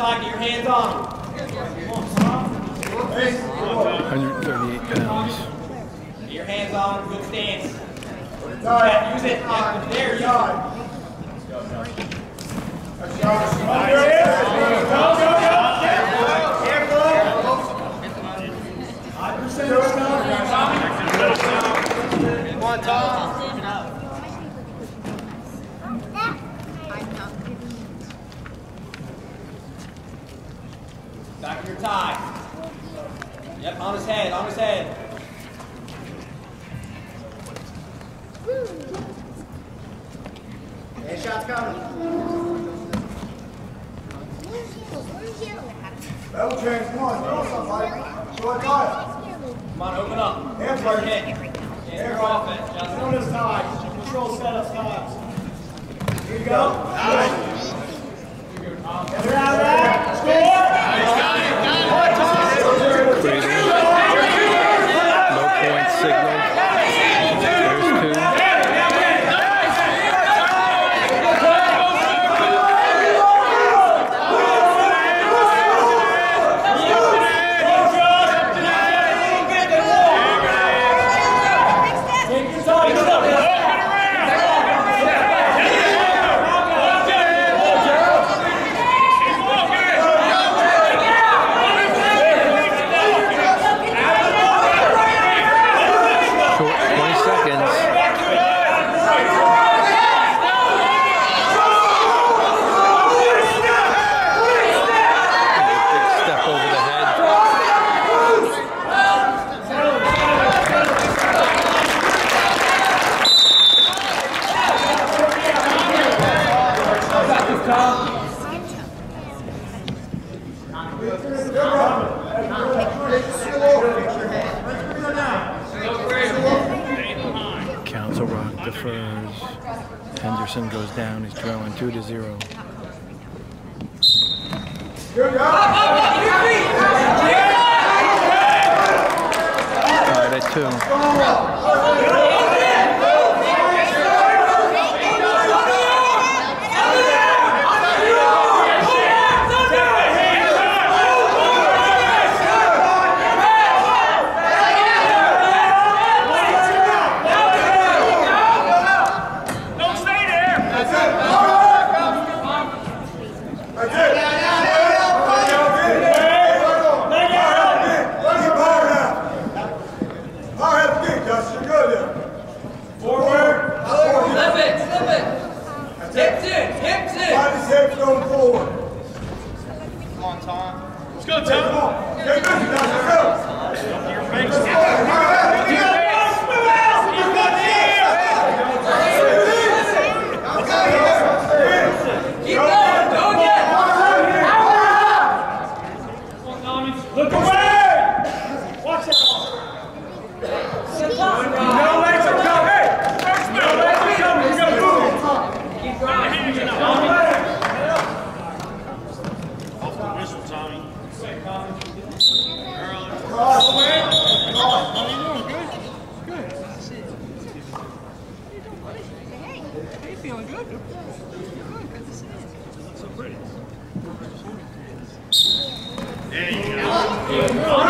hands on him. 138 pounds. Get your hands on him. Good stance. Use it. Yeah, there, use it. Back of Shot's coming. That'll. Come on, throw somebody. Go ahead, Come on, open up. Air first. Air offense. it. Just notice. Control setup times. Here you go. Nice. Nice. Got it. Got it. 0.6 Iya. Defers. Henderson goes down. He's trailing two to zero. Tied at two. 그렇죠. 여기까지입니다. feeling good? Good. Good to see you. So pretty. There you go.